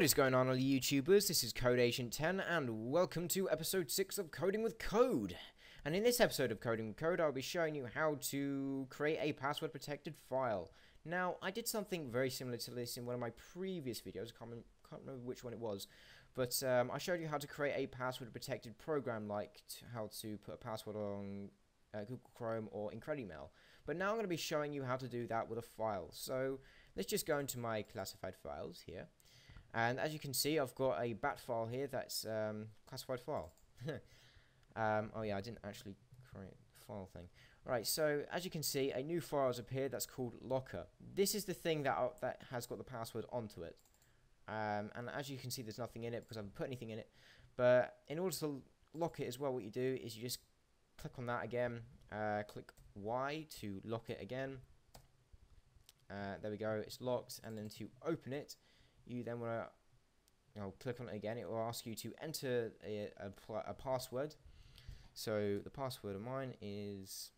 What is going on, all YouTubers? This is Code Agent 10, and welcome to episode 6 of Coding with Code. And in this episode of Coding with Code, I'll be showing you how to create a password protected file. Now, I did something very similar to this in one of my previous videos, I can't, can't remember which one it was, but um, I showed you how to create a password protected program, like how to put a password on uh, Google Chrome or IncrediMail. But now I'm going to be showing you how to do that with a file. So let's just go into my classified files here. And as you can see, I've got a bat file here that's um, classified file. um, oh yeah, I didn't actually create the file thing. Right, so as you can see, a new file has appeared that's called Locker. This is the thing that, that has got the password onto it. Um, and as you can see, there's nothing in it because I haven't put anything in it. But in order to lock it as well, what you do is you just click on that again, uh, click Y to lock it again. Uh, there we go, it's locked. And then to open it, you then want to you know, click on it again. It will ask you to enter a, a, a password. So the password of mine is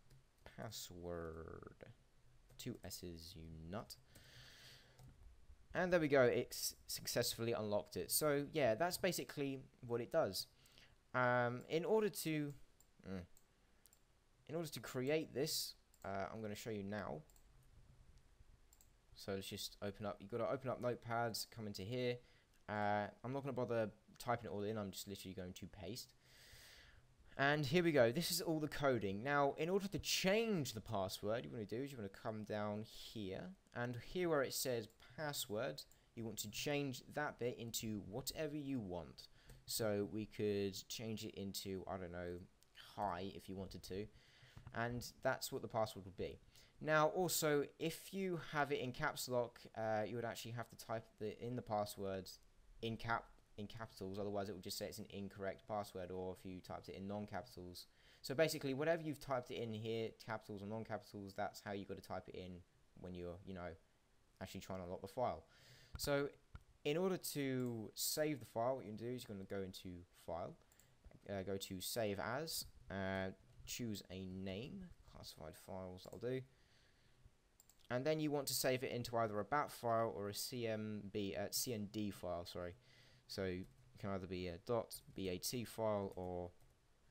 password. Two S's, you nut. And there we go, it's successfully unlocked it. So yeah, that's basically what it does. Um, in order to, mm, in order to create this, uh, I'm going to show you now. So let's just open up. You've got to open up notepads, come into here. Uh, I'm not going to bother typing it all in. I'm just literally going to paste. And here we go. This is all the coding. Now, in order to change the password, you want to do is you want to come down here. And here where it says password, you want to change that bit into whatever you want. So we could change it into, I don't know, hi if you wanted to. And that's what the password would be. Now, also, if you have it in caps lock, uh, you would actually have to type the in the password in cap in capitals. Otherwise, it would just say it's an incorrect password. Or if you typed it in non-capitals. So basically, whatever you've typed it in here, capitals or non-capitals, that's how you got to type it in when you're, you know, actually trying to lock the file. So, in order to save the file, what you can do is you're going to go into File, uh, go to Save As, uh, choose a name, classified files. I'll do and then you want to save it into either a bat file or a CMB, uh, CND file, sorry. So it can either be a .bat file or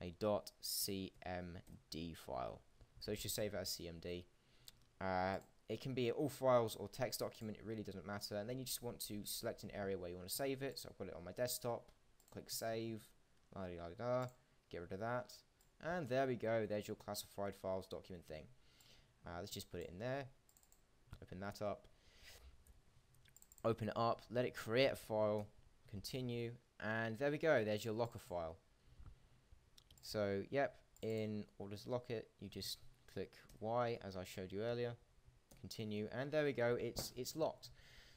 a .cmd file. So you should save it as CMD. Uh, it can be all files or text document, it really doesn't matter. And then you just want to select an area where you want to save it. So I've got it on my desktop, click save, la -di -da -da, get rid of that. And there we go, there's your classified files document thing. Uh, let's just put it in there. Open that up. Open it up, let it create a file, continue, and there we go, there's your locker file. So, yep, in order to lock it, you just click Y as I showed you earlier, continue, and there we go, it's it's locked.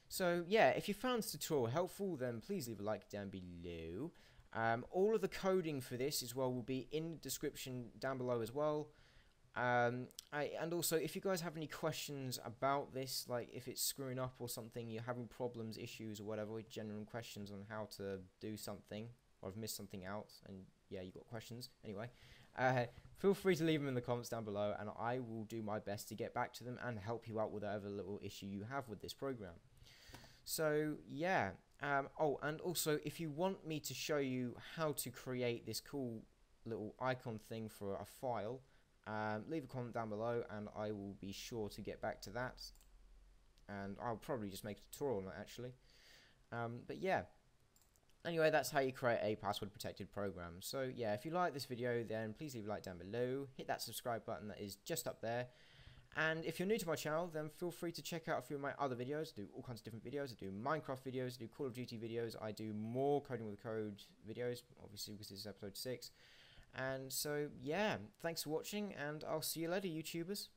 So yeah, if you found this tutorial helpful, then please leave a like down below. Um, all of the coding for this as well will be in the description down below as well. Um, I, and also, if you guys have any questions about this, like if it's screwing up or something, you're having problems, issues, or whatever, general questions on how to do something, or I've missed something out, and yeah, you got questions. Anyway, uh, feel free to leave them in the comments down below, and I will do my best to get back to them and help you out with whatever little issue you have with this program. So yeah. Um, oh, and also, if you want me to show you how to create this cool little icon thing for a file um, leave a comment down below and I will be sure to get back to that. And I'll probably just make a tutorial on it actually. Um, but yeah. Anyway, that's how you create a password protected program. So yeah, if you like this video, then please leave a like down below. Hit that subscribe button that is just up there. And if you're new to my channel, then feel free to check out a few of my other videos. I do all kinds of different videos. I do Minecraft videos, I do Call of Duty videos, I do more coding with code videos, obviously because this is episode 6. And so, yeah, thanks for watching, and I'll see you later, YouTubers.